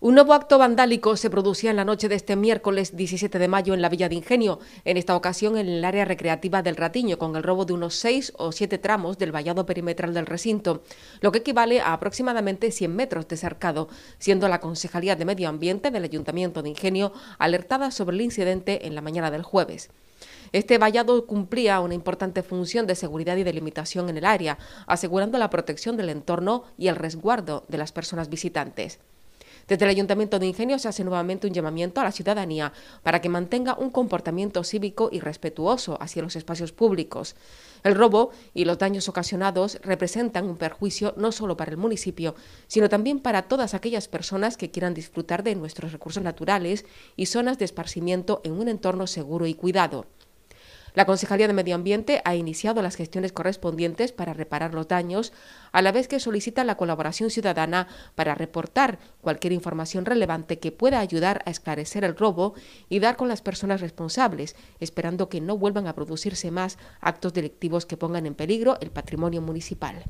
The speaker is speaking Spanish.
Un nuevo acto vandálico se producía en la noche de este miércoles 17 de mayo en la Villa de Ingenio, en esta ocasión en el área recreativa del Ratiño, con el robo de unos seis o siete tramos del vallado perimetral del recinto, lo que equivale a aproximadamente 100 metros de cercado, siendo la Concejalía de Medio Ambiente del Ayuntamiento de Ingenio alertada sobre el incidente en la mañana del jueves. Este vallado cumplía una importante función de seguridad y delimitación en el área, asegurando la protección del entorno y el resguardo de las personas visitantes. Desde el Ayuntamiento de Ingenio se hace nuevamente un llamamiento a la ciudadanía para que mantenga un comportamiento cívico y respetuoso hacia los espacios públicos. El robo y los daños ocasionados representan un perjuicio no solo para el municipio, sino también para todas aquellas personas que quieran disfrutar de nuestros recursos naturales y zonas de esparcimiento en un entorno seguro y cuidado. La Concejalía de Medio Ambiente ha iniciado las gestiones correspondientes para reparar los daños, a la vez que solicita la colaboración ciudadana para reportar cualquier información relevante que pueda ayudar a esclarecer el robo y dar con las personas responsables, esperando que no vuelvan a producirse más actos delictivos que pongan en peligro el patrimonio municipal.